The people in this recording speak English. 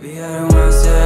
Baby, I don't wanna say